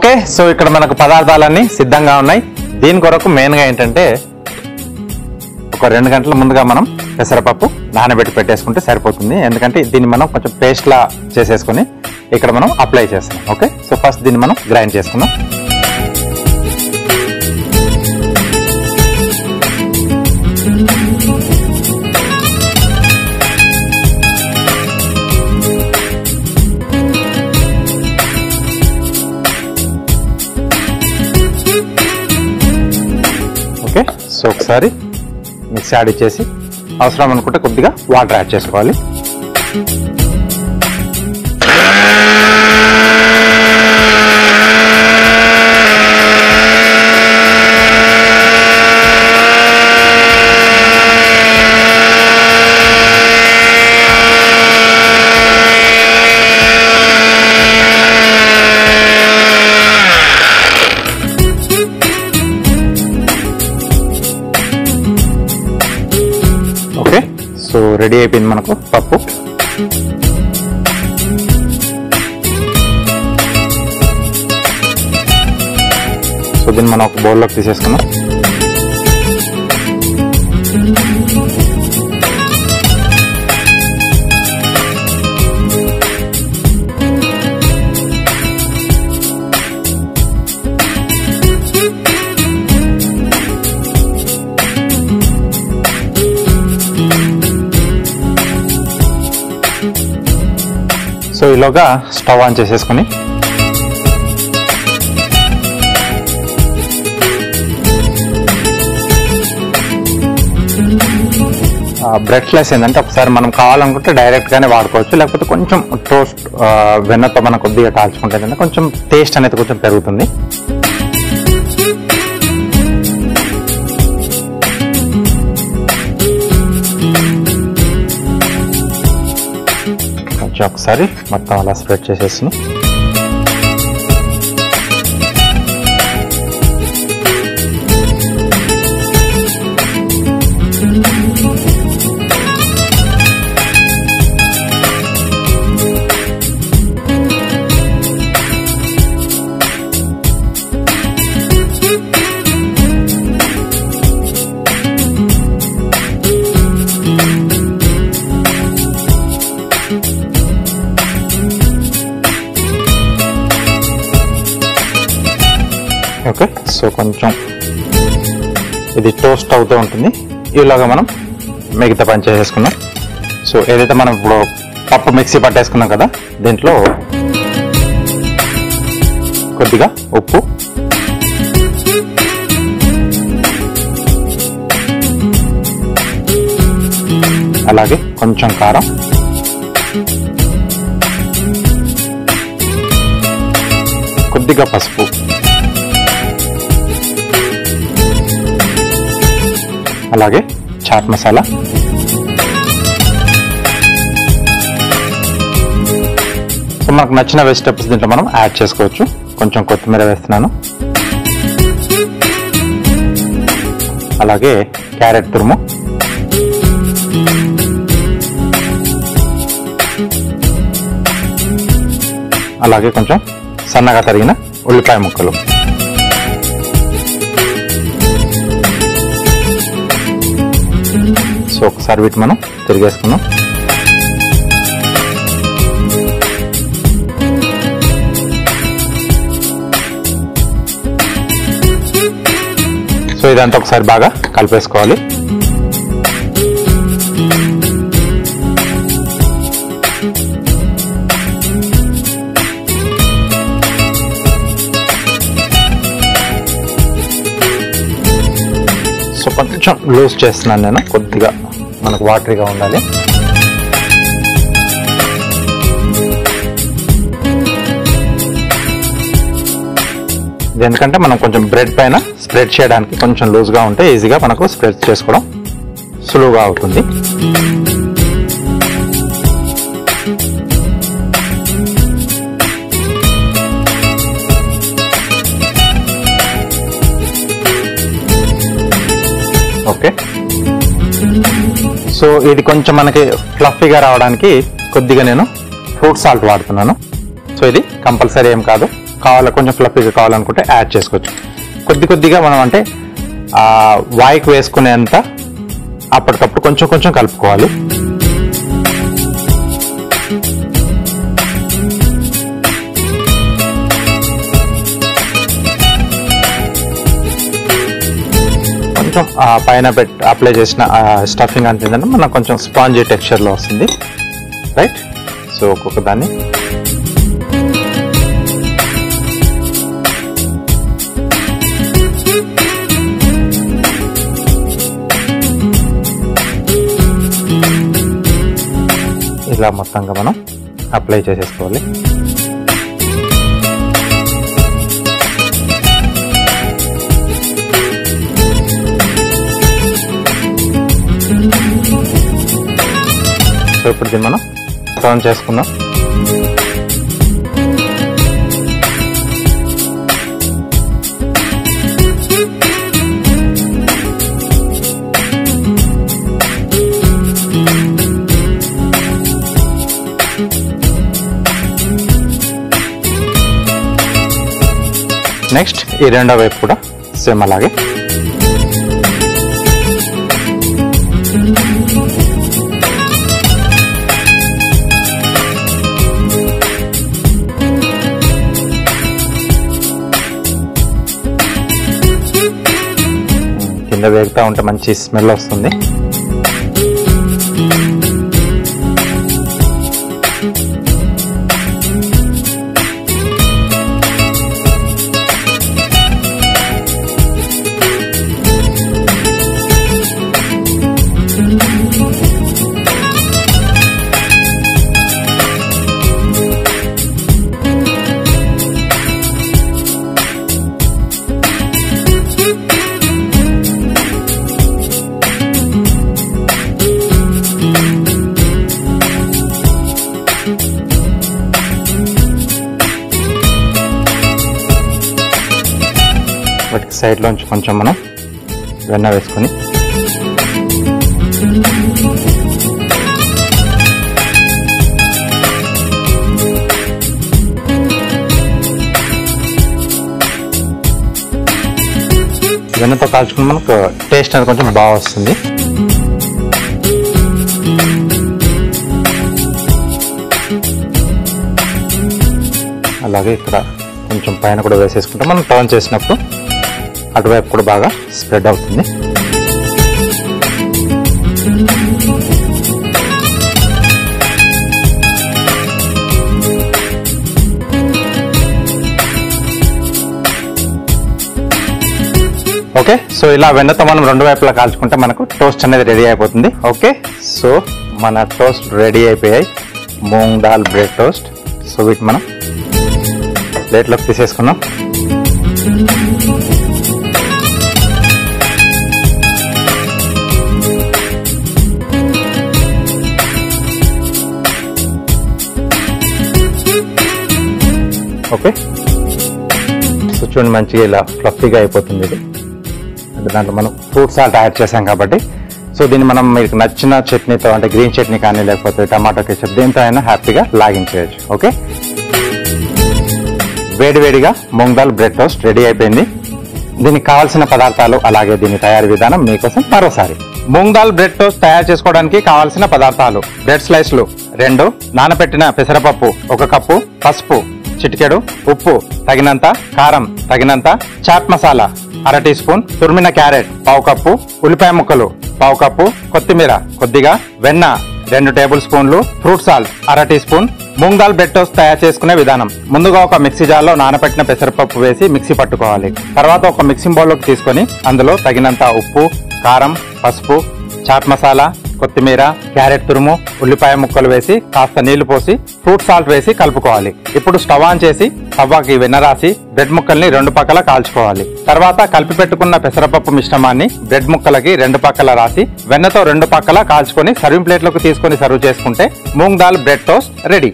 Okay so ఇక్కడ మనకు పదార్థాలన్నీ సిద్ధంగా ఉన్నాయి. దీని కొరకు మెయిన్గా ఏంటంటే ఒక రెండు గంటల ముందుగా మనం పెసరపప్పు నానబెట్టి పెట్టేసుకుంటే సరిపోతుంది. ఎందుకంటే దీన్ని మనం కొంచెం పేస్ట్లా చేసేసుకొని ఇక్కడ మనం అప్లై చేస్తాం ఓకే సో ఫస్ట్ దీన్ని మనం గ్రైండ్ చేసుకుందాం. ఓకే? సో ఒకసారి మిక్సీ యాడ్ ఇచ్చేసి అవసరం అనుకుంటే కొద్దిగా వాటర్ యాడ్ చేసుకోవాలి. ఓకే. సో రెడీ అయిపోయింది మనకు పప్పు. సో దీన్ని మనం ఒక బౌల్లోకి తీసేసుకున్నాం ఈలోగా స్టవ్ ఆన్ చేసేసుకుని బ్రెడ్ లెస్ ఏంటంటే ఒకసారి మనం కావాలనుకుంటే డైరెక్ట్ గానే వాడుకోవచ్చు. లేకపోతే కొంచెం టోస్ట్ వెన్నతో మనం కొద్దిగా కాల్చుకుంటే కొంచెం టేస్ట్ అనేది కొంచెం పెరుగుతుంది. కొంచెం ఒకసారి మొత్తం అలా స్ప్రెడ్ చేసేసాను. thank you ఓకే సో కొంచెం ఇది టోస్ట్ అవుతూ ఉంటుంది. ఇలాగా మనం మిగతా పని చేసేసుకున్నాం సో ఏదైతే మనం ఇప్పుడు పప్పు మిక్సీ పట్టేసుకున్నాం కదా దీంట్లో కొద్దిగా ఉప్పు అలాగే కొంచెం కారం కొద్దిగా పసుపు. అలాగే చాట్ మసాలా. సో మనకు నచ్చిన వెజిటబుల్స్ దీంట్లో మనం యాడ్ చేసుకోవచ్చు. కొంచెం కొత్తిమీర వేస్తున్నాను. అలాగే క్యారెట్ తురుము. అలాగే కొంచెం సన్నగా తరిగిన ఉల్లిపాయ ముక్కలు. సో ఒకసారి వీటి మనం తిరిగేసుకుందాం. సో ఇదంతా ఒకసారి బాగా కలిపేసుకోవాలి. సో కొంచెం లూజ్ చేస్తున్నాను నేను కొద్దిగా. మనకు వాటరీగా ఉండాలి. ఇది ఎందుకంటే మనం కొంచెం బ్రెడ్ పైన స్ప్రెడ్ చేయడానికి కొంచెం లూజ్గా ఉంటే ఈజీగా మనకు స్ప్రెడ్ చేసుకోవడం సులువుగా అవుతుంది. ఓకే. సో ఇది కొంచెం మనకి ఫ్లఫీగా రావడానికి కొద్దిగా నేను ఫ్రూట్ సాల్ట్ వాడుతున్నాను. సో ఇది కంపల్సరీ ఏం కాదు. కావాలి కొంచెం ఫ్లఫీగా కావాలనుకుంటే యాడ్ చేసుకోవచ్చు. కొద్ది కొద్దిగా మనం అంటే వాయికి వేసుకునేంత అప్పటికప్పుడు కొంచెం కొంచెం కలుపుకోవాలి. పైన పెట్ అప్లై చేసిన స్టఫింగ్ అంటే ఏంటంటే మనకు కొంచెం స్పాంజీ టెక్స్చర్లో వస్తుంది. రైట్ సో ఒక్కొక్క దాన్ని. ఇలా మొత్తంగా మనం అప్లై చేసేసుకోవాలి. ఇప్పుడు దీన్ని మనం టర్న్ చేసుకుందాం. నెక్స్ట్ ఈ రెండో వైపు కూడా సేమ్ అలాగే. కింద వేగుతూ ఉంటే మంచి స్మెల్ వస్తుంది. సైడ్లోంచి కొంచెం మనం వెన్న వేసుకొని వెన్నతో కాల్చుకుని మనకు టేస్ట్ అనేది కొంచెం బాగా వస్తుంది. అలాగే ఇక్కడ కొంచెం పైన కూడా వేసేసుకుంటాం మనం టర్న్ చేసినప్పుడు అటువైపు కూడా బాగా స్ప్రెడ్ అవుతుంది. ఓకే సో ఇలా వెన్నతో మనం రెండు వైపులా కాల్చుకుంటే మనకు టోస్ట్ అనేది రెడీ అయిపోతుంది. ఓకే సో మన టోస్ట్ రెడీ అయిపోయాయి. Moong dal bread toast so వీటి మనం ప్లేట్లోకి తీసేసుకున్నాం ఓకే? సో చూడండి మంచిగా ఇలా ఫ్లఫీగా అయిపోతుంది ఇది. అంటే దాంట్లో మనం ఫ్రూట్ సాల్ట్ యాడ్ చేసాం కాబట్టి. సో దీన్ని మనం మీకు నచ్చిన చట్నీతో అంటే గ్రీన్ చట్నీ కానీ లేకపోతే టమాటో కెచప్ దేంతో అయినా హ్యాపీగా లాగించేయచ్చు. ఓకే? వేడివేడిగా moong dal bread toast ready అయిపోయింది. దీనికి కావాల్సిన పదార్థాలు అలాగే దీని తయారీ విధానం మీకోసం మరోసారి. మూంగ్ దాల్ బ్రెడ్ టోస్ట్ తయారు చేసుకోవడానికి కావాల్సిన పదార్థాలు. బ్రెడ్ స్లైస్లు రెండు నానబెట్టిన పెసరపప్పు ఒక కప్పు పసుపు చిటికెడు ఉప్పు తగినంత కారం తగినంత చాట్ మసాలా అర టీ స్పూన్ తురిమిన క్యారెట్ పావు కప్పు ఉల్లిపాయ ముక్కలు పావు కప్పు కొత్తిమీర కొద్దిగా వెన్న రెండు టేబుల్ స్పూన్లు ఫ్రూట్ సాల్ట్ అర teaspoon. Moong dal bread toast తయారు చేసుకునే విధానం. ముందుగా ఒక మిక్సీ జార్లో నానబెట్టిన పెసరపప్పు వేసి మిక్సీ పట్టుకోవాలి. తర్వాత ఒక మిక్సింగ్ బౌల్లోకి తీసుకొని అందులో తగినంత ఉప్పు కారం పసుపు చాట్ మసాలా కొత్తిమీర క్యారెట్ తురుము ఉల్లిపాయ ముక్కలు వేసి కాస్త నీళ్ళు పోసి ఫ్రూట్ సాల్ట్ వేసి కలుపుకోవాలి. ఇప్పుడు స్టవ్ ఆన్ చేసి తవ్వాకి వెన్న రాసి బ్రెడ్ ముక్కల్ని రెండు పక్కల కాల్చుకోవాలి. తర్వాత కలిపి పెట్టుకున్న పెసరపప్పు మిశ్రమాన్ని బ్రెడ్ ముక్కలకి రెండు పక్కల రాసి వెన్నతో రెండు పక్కల కాల్చుకొని సర్వింగ్ ప్లేట్లకు తీసుకొని సర్వ్ చేసుకుంటే moong dal bread toast ready.